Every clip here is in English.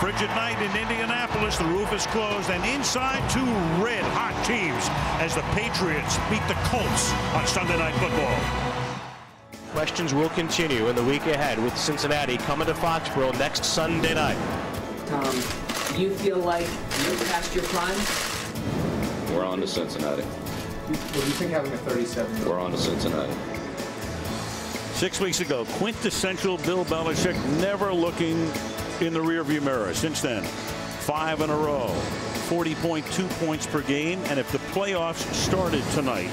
Frigid night in Indianapolis. The roof is closed, and inside two red hot teams as the Patriots beat the Colts on Sunday Night Football. Questions will continue in the week ahead with Cincinnati coming to Foxborough next Sunday night. Tom, you feel like you're past your prime? We're on to Cincinnati. What do you think having a 37 We're on to Cincinnati. Six weeks ago, quintessential Bill Belichick never looking in the rearview mirror. Since then, five in a row, 40.2 points per game. And if the playoffs started tonight,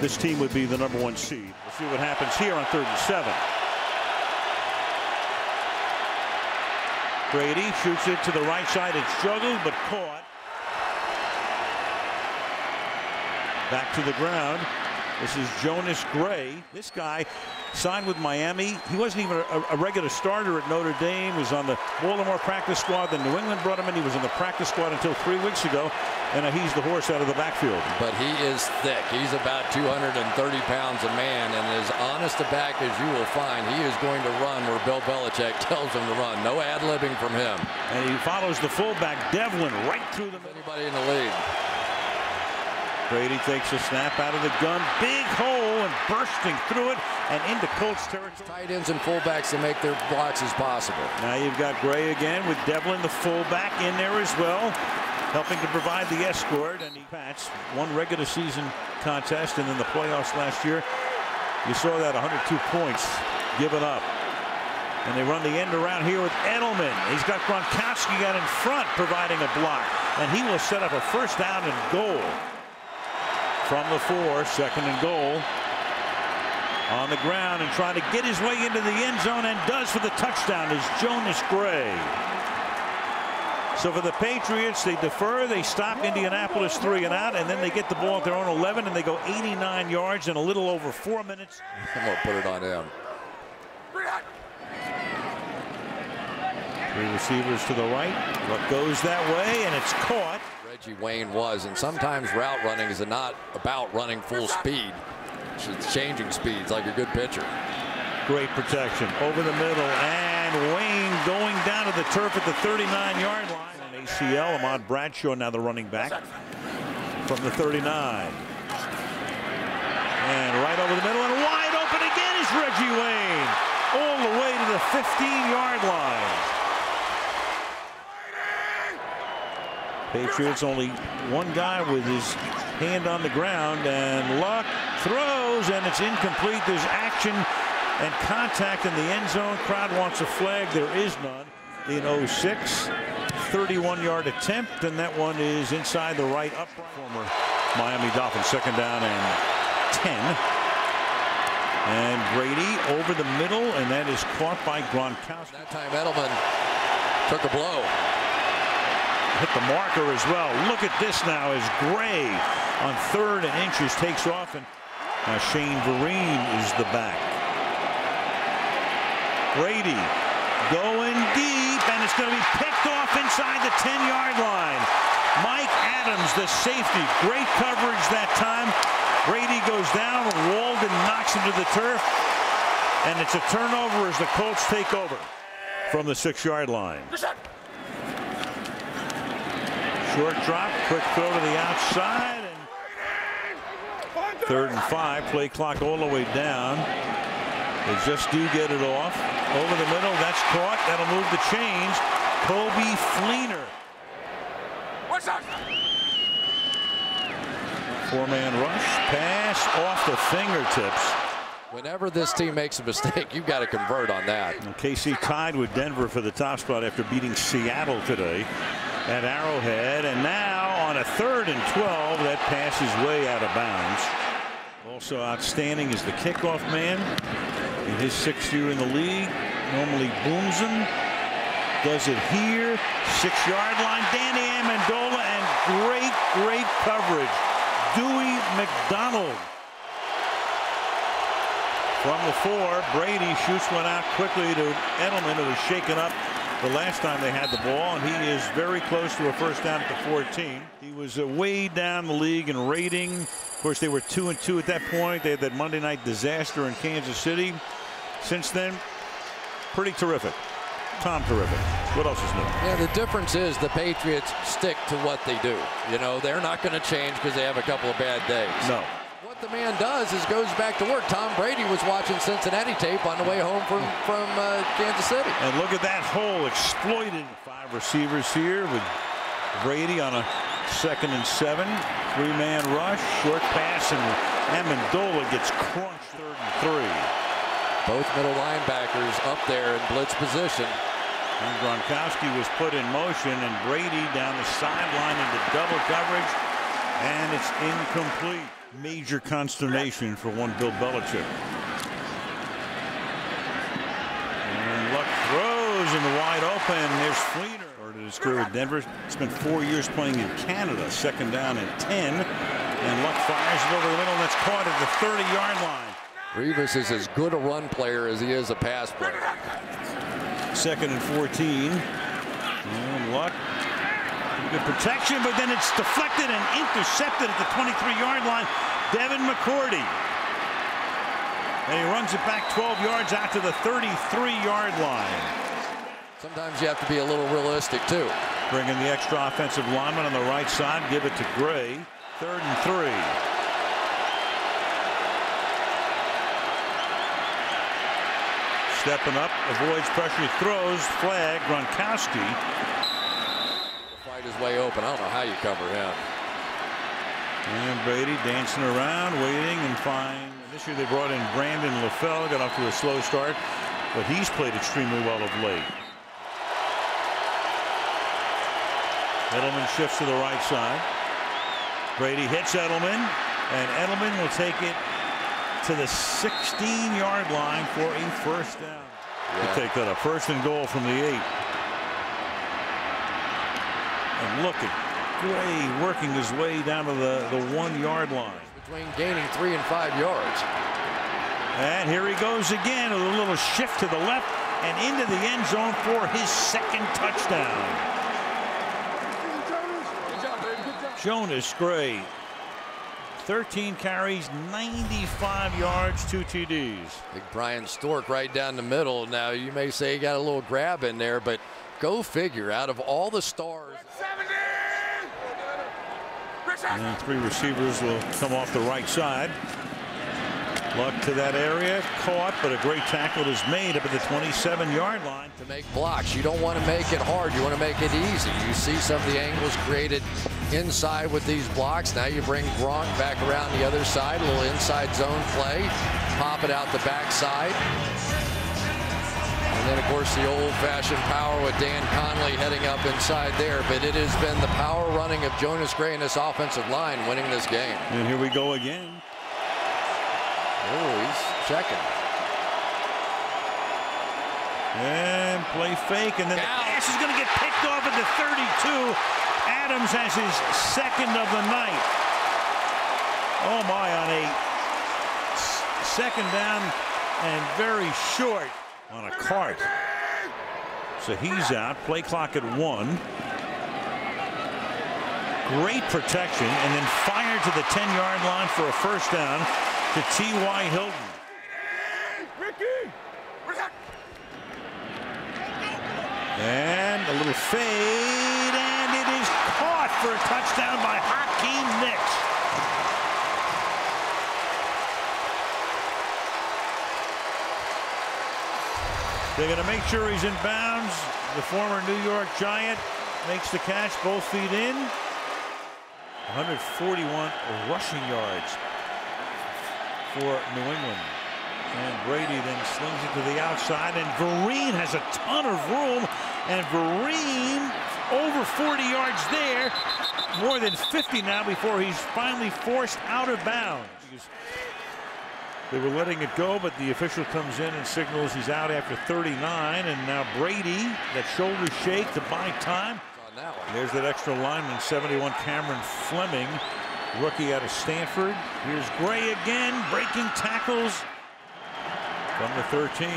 this team would be the number one seed. We'll see what happens here on third and seven. Brady shoots it to the right side. It's juggled, but caught. Back to the ground. This is Jonas Gray. This guy signed with Miami. He wasn't even a, a, regular starter at Notre Dame. He was on the Baltimore practice squad. Then New England brought him in. He was in the practice squad until three weeks ago. And uh, he's the horse out of the backfield. But he is thick. He's about 230 pounds a man. And as honest a back as you will find, he is going to run where Bill Belichick tells him to run. No ad-libbing from him. And he follows the fullback, Develin, right through the Anybody in the league. Brady takes a snap out of the gun. Big hole and bursting through it and into Colts territory. Tight ends and fullbacks to make their blocks as possible. Now you've got Gray again with Develin, the fullback, in there as well, helping to provide the escort. And he Pats one regular season contest and then the playoffs last year. You saw that 102 points given up. And they run the end around here with Edelman. He's got Gronkowski out in front providing a block. And he will set up a first down and goal from the four, second and goal. On the ground and trying to get his way into the end zone and does for the touchdown is Jonas Gray. So for the Patriots, they defer. They stop Indianapolis three and out, and then they get the ball at their own 11, and they go 89 yards in a little over four minutes. I'm to put it on him. Three receivers to the right. What goes that way, and it's caught. Reggie Wayne was, and sometimes route running is not about running full speed. It's changing speeds like a good pitcher. Great protection over the middle, and Wayne going down to the turf at the 39-yard line. An ACL, Ahmad Bradshaw now the running back from the 39. And right over the middle, and wide open again is Reggie Wayne, all the way to the 15-yard line. Patriots only one guy with his hand on the ground and Luck throws and it's incomplete. There's action and contact in the end zone. Crowd wants a flag. There is none in 06. 31 yard attempt and that one is inside the right upright. Former Miami Dolphins second down and 10. And Brady over the middle and that is caught by Gronkowski. That time Edelman took a blow hit the marker as well. Look at this now as Gray on third and inches takes off and now Shane Vereen is the back. Brady going deep and it's going to be picked off inside the 10 yard line. Mike Adams the safety great coverage that time. Brady goes down Walden knocks him to the turf and it's a turnover as the Colts take over from the six yard line. Short drop, quick throw to the outside. And third and five, play clock all the way down. They just do get it off. Over the middle, that's caught. That'll move the chains. Coby Fleener. What's up? Four-man rush, pass off the fingertips. Whenever this team makes a mistake, you've got to convert on that. And KC tied with Denver for the top spot after beating Seattle today at Arrowhead. And now on a third and 12, that pass is way out of bounds. Also outstanding is the kickoff man in his sixth year in the league. Normally booms him. Does it here. Six yard line. Danny Amendola and great, great coverage. Dewey McDonald. From the four, Brady shoots one out quickly to Edelman, who was shaken up the last time they had the ball, and he is very close to a first down at the 14. He was uh, way down the league in rating. Of course, they were two and two at that point. They had that Monday night disaster in Kansas City. Since then, pretty terrific. Tom terrific. What else is new? Yeah, the difference is the Patriots stick to what they do. You know, they're not going to change because they have a couple of bad days. No. What the man does is goes back to work. Tom Brady was watching Cincinnati tape on the way home from, from uh, Kansas City. And look at that hole exploited. Five receivers here with Brady on a second and seven. Three-man rush, short pass, and Amendola gets crunched third and three. Both middle linebackers up there in blitz position. And Gronkowski was put in motion, and Brady down the sideline into double coverage, and it's incomplete. Major consternation for one Bill Belichick. And Luck throws in the wide open. There's Fleener. Started his career with Denver. Spent four years playing in Canada. Second down and 10. And Luck fires it over the middle, and that's caught at the 30-yard line. Revis is as good a run player as he is a pass player. Second and 14. And Luck. Good protection, but then it's deflected and intercepted at the 23-yard line. Devin McCourty. And he runs it back 12 yards out to the 33-yard line. Sometimes you have to be a little realistic, too. Bringing the extra offensive lineman on the right side. Give it to Gray. Third and three. Stepping up, avoids pressure, throws, flag, Gronkowski. Way open. I don't know how you cover him. And Brady dancing around, waiting and fine. This year they brought in Brandon LaFell, got off to a slow start, but he's played extremely well of late. Edelman shifts to the right side. Brady hits Edelman, and Edelman will take it to the 16-yard line for a first down. Yeah. To take that up. First and goal from the eight. And look at Gray working his way down to the, the one-yard line. Between gaining three and five yards. And here he goes again with a little shift to the left and into the end zone for his second touchdown. Jonas Gray, 13 carries, 95 yards, two TDs. Big Bryan Stork right down the middle. Now, you may say he got a little grab in there, but go figure. Out of all the stars. And three receivers will come off the right side. Luck to that area, caught, but a great tackle is made up at the 27-yard line. To make blocks, you don't want to make it hard. You want to make it easy. You see some of the angles created inside with these blocks. Now you bring Gronk back around the other side, a little inside zone play, pop it out the backside. And then, of course, the old-fashioned power with Dan Connolly heading up inside there. But it has been the power running of Jonas Gray and this offensive line winning this game. And here we go again. Oh, he's checking. And play fake, and then the pass is going to get picked off at the 32. Adams has his second of the night. Oh my, on a second down and very short on a cart. So he's out. Play clock at one. Great protection, and then fired to the 10-yard line for a first down to T.Y. Hilton. And a little fade, and it is caught for a touchdown by Hakeem Nicks. They're going to make sure he's in bounds. The former New York Giant makes the catch, both feet in. 141 rushing yards for New England. And Brady then slings it to the outside, and Vereen has a ton of room, and Vereen over 40 yards there, more than 50 now before he's finally forced out of bounds. They were letting it go, but the official comes in and signals he's out after 39, and now Brady, that shoulder shake to buy time. There's that extra lineman, 71 Cameron Fleming, rookie out of Stanford. Here's Gray again, breaking tackles from the 13.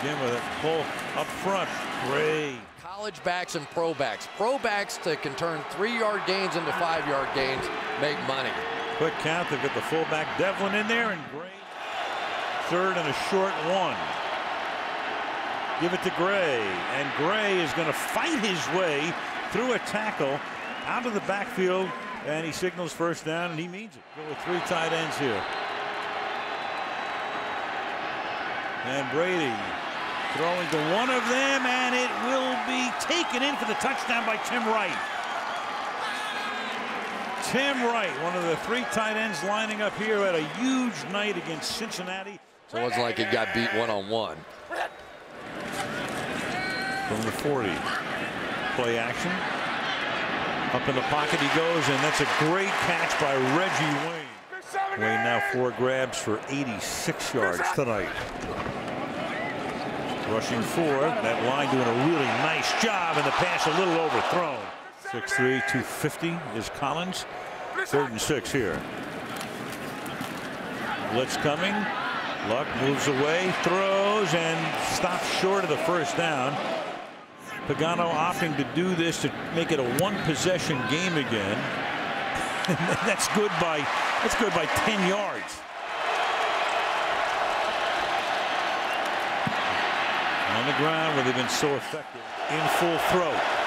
Again with a pull up front. Gray. College backs and pro backs. Pro backs that can turn three-yard gains into five-yard gains make money. Quick count. They've got the fullback Develin in there, and Gray third and a short one. Give it to Gray. And Gray is going to fight his way through a tackle out of the backfield. And he signals first down, and he means it. Go with three tight ends here. And Brady throwing to one of them, and it will be taken in for the touchdown by Tim Wright. Tim Wright, one of the three tight ends lining up here, had a huge night against Cincinnati. So it wasn't like he got beat one-on-one. From the 40. Play action. Up in the pocket he goes, and that's a great catch by Reggie Wayne. Wayne now four grabs for 86 yards tonight. Rushing four. That line doing a really nice job, and the pass a little overthrown. 6'3", 250 is Collins. Third and six here. Blitz coming. Luck moves away, throws, and stops short of the first down. Pagano opting to do this to make it a one possession game again. that's good by that's good by 10 yards. On the ground where they've been so effective in full throat.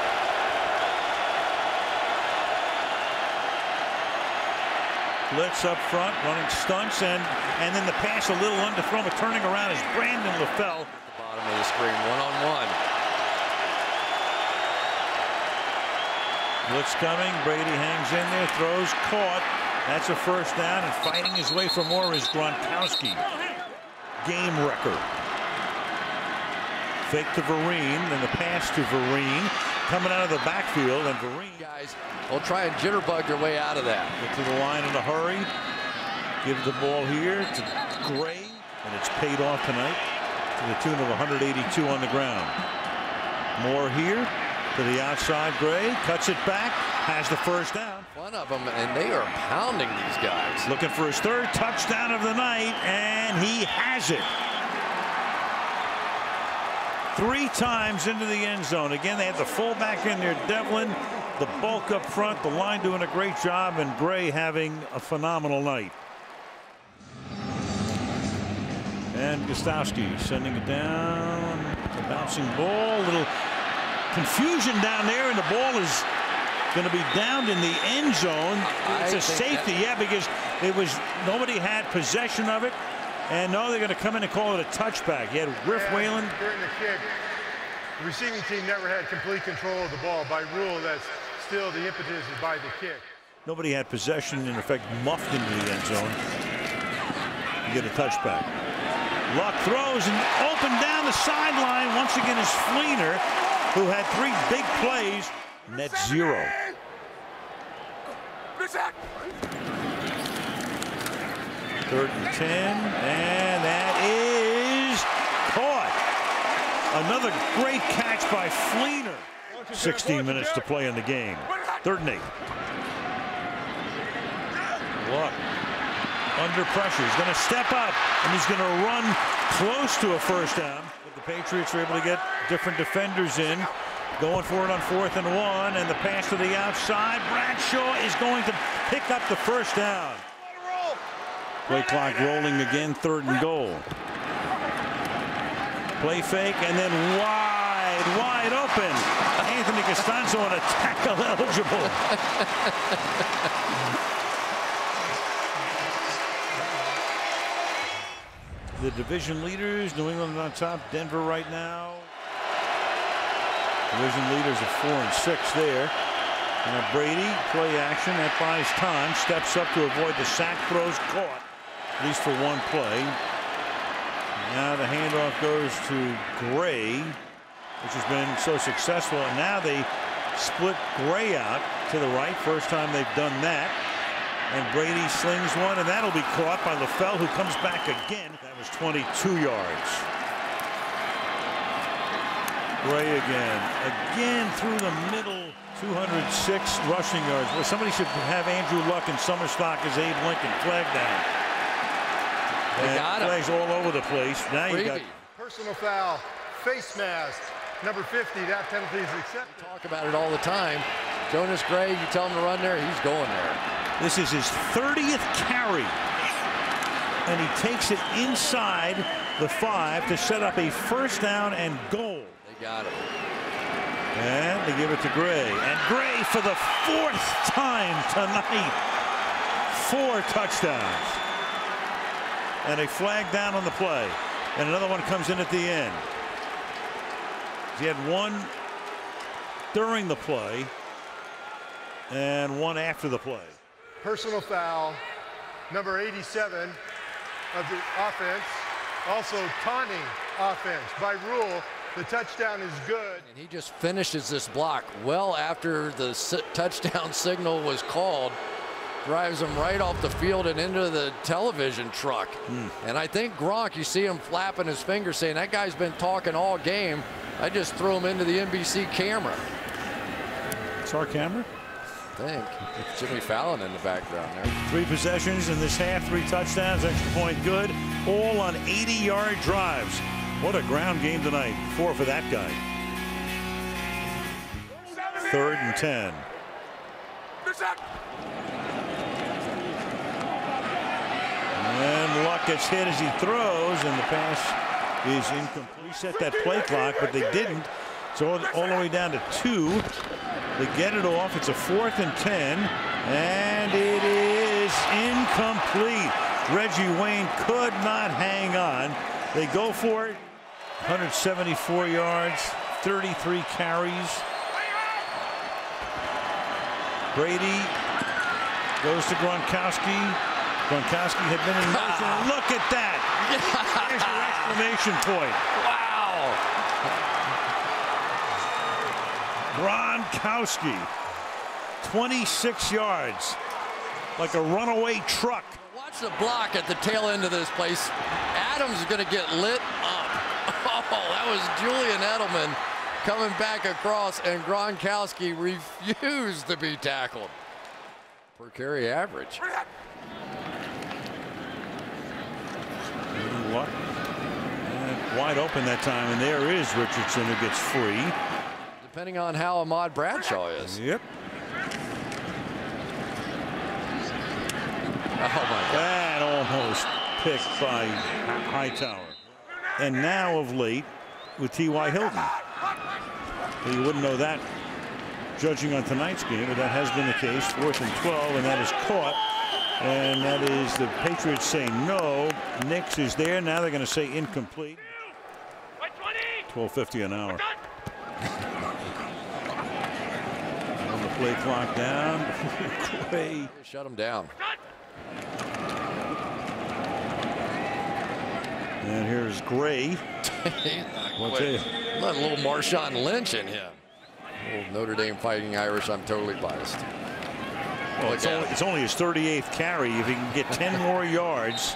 Blitz up front, running stunts, and and then the pass a little underthrown, but turning around is Brandon LaFell. Bottom of the screen, one-on-one. Blitz coming, Brady hangs in there, throws, caught. That's a first down, and fighting his way for more is Gronkowski. Game record. Fake to Vereen, then the pass to Vereen. Coming out of the backfield, and Vereen. Guys will try and jitterbug their way out of that. Get to the line in a hurry. Give the ball here to Gray, and it's paid off tonight to the tune of 182 on the ground. More here to the outside. Gray cuts it back, has the first down. One of them, and they are pounding these guys. Looking for his third touchdown of the night, and he has it. Three times into the end zone. Again, they had the fullback in there, Develin, the bulk up front, the line doing a great job, and Gray having a phenomenal night. And Gostkowski sending it down. It's a bouncing ball. Little confusion down there, and the ball is going to be downed in the end zone. It's I a safety, yeah, because it was nobody had possession of it. And no, they're going to come in and call it a touchback. You had Griff Whalen. During the kick, the receiving team never had complete control of the ball. By rule, that's still the impetus is by the kick. Nobody had possession, in effect, muffed into the end zone. You get a touchback. Luck throws and open down the sideline. Once again is Fleener, who had three big plays. Net zero. Third and 10, and that is caught. Another great catch by Fleener. 16 minutes to play in the game. Third and eight. Luck under pressure. He's going to step up and he's going to run close to a first down. But the Patriots are able to get different defenders in. Going for it on fourth and one, and the pass to the outside. Bradshaw is going to pick up the first down. Play clock rolling again, third and goal. Play fake, and then wide, wide open. Anthony Castonzo on a tackle eligible. the division leaders, New England on top, Denver right now. Division leaders are four and six there. Now Brady, play action, that buys time, steps up to avoid the sack, throws caught, at least for one play. Now the handoff goes to Gray, which has been so successful, and now they split Gray out to the right. First time they've done that. And Brady slings one, and that'll be caught by LaFell, who comes back again. That was 22 yards. Gray again. Again through the middle. 206 rushing yards. Well, somebody should have Andrew Luck and summer stock as Abe Lincoln flag down. They And got him. flags all over the place. Now you got Personal foul, face mask, number 50. That penalty is accepted. Talk about it all the time. Jonas Gray, you tell him to run there, he's going there. This is his 30th carry. And he takes it inside the five to set up a first down and goal. They got him. And they give it to Gray. And Gray for the fourth time tonight. Four touchdowns. And a flag down on the play. And another one comes in at the end. He had one during the play and one after the play. Personal foul, number 87 of the offense. Also taunting offense. By rule, the touchdown is good. And he just finishes this block well after the touchdown signal was called. Drives him right off the field and into the television truck. Mm. And I think Gronk, you see him flapping his fingers saying, that guy's been talking all game. I just threw him into the NBC camera. It's our camera? I think. It's Jimmy Fallon in the background there. Three possessions in this half, three touchdowns, extra point good, all on 80-yard drives. What a ground game tonight. Four for that guy. Third and 10. And Luck gets hit as he throws, and the pass is incomplete. Set that play clock, but they didn't. So all the way down to two. They get it off. It's a fourth and 10. And it is incomplete. Reggie Wayne could not hang on. They go for it. 174 yards, 33 carries. Brady goes to Gronkowski. Gronkowski had been in motion. Look at that. There's your exclamation point. Wow. Gronkowski, 26 yards, like a runaway truck. Watch the block at the tail end of this place. Adams is going to get lit up. Oh, that was Julian Edelman coming back across, and Gronkowski refused to be tackled. Per carry average. Luck. Wide open that time, and there is Richardson who gets free. Depending on how Ahmad Bradshaw is. Yep. Oh my God. That almost picked by Hightower. And now of late with T.Y. Hilton. You wouldn't know that judging on tonight's game, but that has been the case. Fourth and 12, and that is caught. And that is the Patriots saying no. Nicks is there. Now they're going to say incomplete. 12.50 an hour. On the play clock down. Gray. Shut him down. And here's Gray. What's it? A little Marshawn Lynch in him. Old Notre Dame fighting Irish. I'm totally biased. Well, it's only, it's only his 38th carry. If he can get 10 more yards,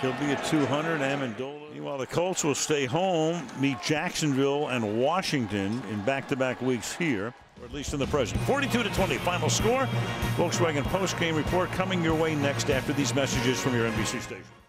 he'll be at 200. Amendola. Meanwhile, the Colts will stay home, meet Jacksonville and Washington in back-to-back -back weeks here, or at least in the present. 42 to 20, final score. Volkswagen post-game report coming your way next after these messages from your NBC station.